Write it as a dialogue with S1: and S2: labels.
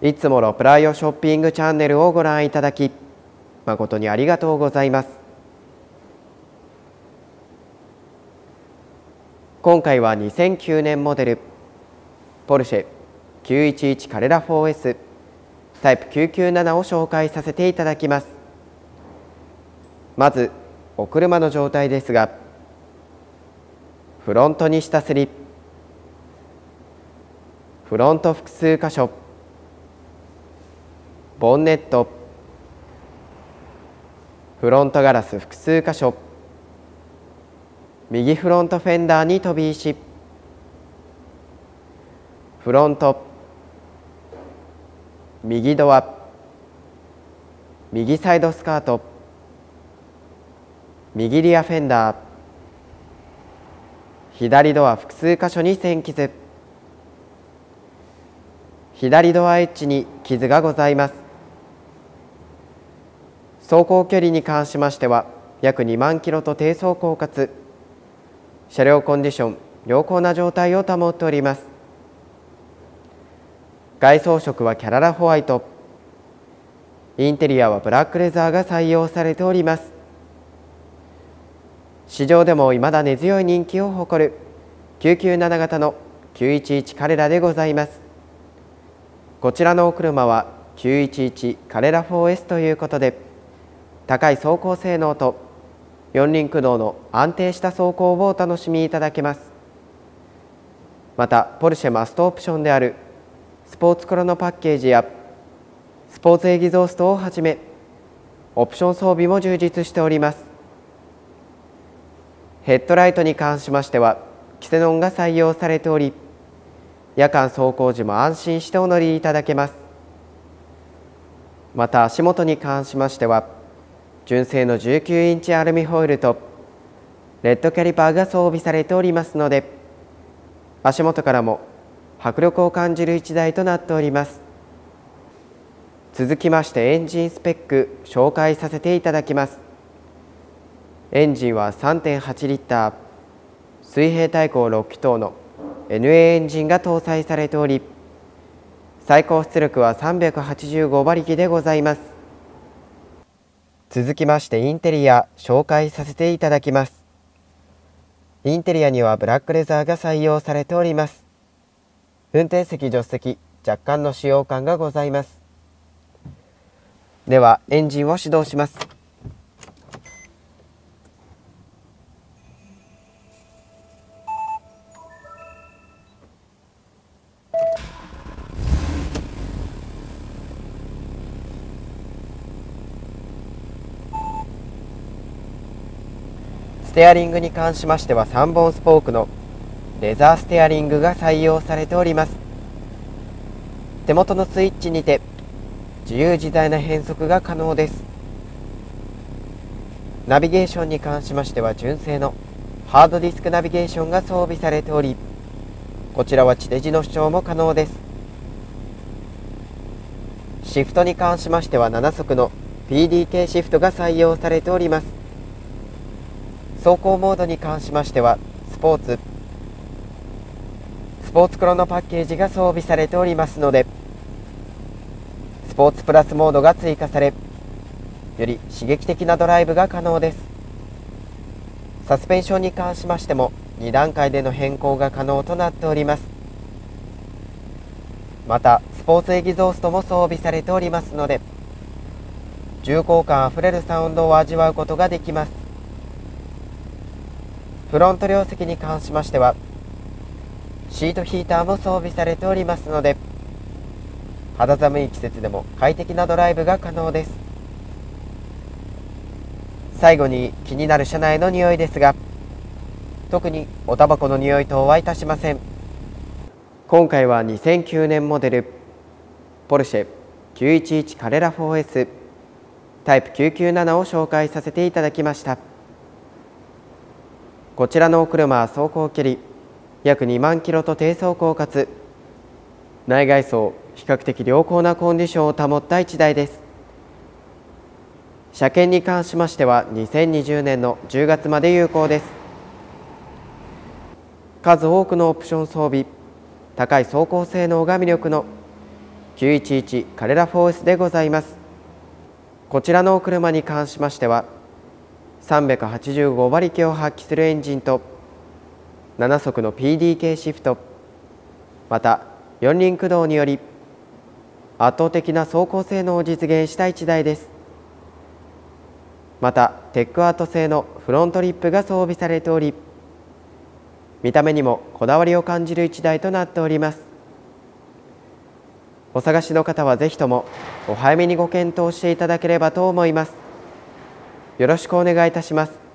S1: いつものプライオショッピングチャンネルをご覧いただき誠にありがとうございます。今回は2009年モデルポルシェ911カレラ 4S タイプ997を紹介させていただきます。まずお車の状態ですがフロントに下すりフロント複数箇所ボンネット。フロントガラス複数箇所。右フロントフェンダーに飛び石。フロント。右ドア。右サイドスカート。右リアフェンダー。左ドア複数箇所に線傷。左ドアエッジに傷がございます。走行距離に関しましては約2万キロと低走行かつ車両コンディション良好な状態を保っております。外装色はキャララホワイト。インテリアはブラックレザーが採用されております。市場でも未だ根強い人気を誇る997型の911カレラでございます。こちらのお車は911カレラ 4S ということで高い走行性能と四輪駆動の安定した走行をお楽しみいただけます。またポルシェマストオプションであるスポーツクロのパッケージやスポーツエギゾーストをはじめオプション装備も充実しております。ヘッドライトに関しましてはキセノンが採用されており夜間走行時も安心してお乗りいただけます。また足元に関しましては純正の19インチアルミホイルとレッドキャリパーが装備されておりますので足元からも迫力を感じる1台となっております。続きましてエンジンスペック紹介させていただきます。エンジンは3.8リッター水平対向6気筒の NA エンジンが搭載されており最高出力は385馬力でございます。続きましてインテリア紹介させていただきます。インテリアにはブラックレザーが採用されております。運転席助手席若干の使用感がございます。ではエンジンを始動します。ステアリングに関しましては3本スポークのレザーステアリングが採用されております。手元のスイッチにて自由自在な変速が可能です。ナビゲーションに関しましては純正のハードディスクナビゲーションが装備されておりこちらは地デジの主張も可能です。シフトに関しましては7速の PDK シフトが採用されております。走行モードに関しましてはスポーツスポーツクロのパッケージが装備されておりますのでスポーツプラスモードが追加されより刺激的なドライブが可能です。サスペンションに関しましても2段階での変更が可能となっております。またスポーツエキゾーストも装備されておりますので重厚感あふれるサウンドを味わうことができます。フロント両席に関しましてはシートヒーターも装備されておりますので肌寒い季節でも快適なドライブが可能です。最後に気になる車内の匂いですが特におタバコの匂い等はいたしません。今回は2009年モデルポルシェ911カレラ 4S タイプ997を紹介させていただきました。こちらのお車は走行距離約2万キロと低走行かつ内外装比較的良好なコンディションを保った1台です。車検に関しましては2020年の10月まで有効です。数多くのオプション装備高い走行性能が魅力の911カレラフォースでございます。こちらのお車に関しましては385馬力を発揮するエンジンと7速の PDK シフトまた四輪駆動により圧倒的な走行性能を実現した1台です。またテックアート製のフロントリップが装備されており見た目にもこだわりを感じる1台となっております。お探しの方はぜひともお早めにご検討していただければと思います。よろしくお願いいたします。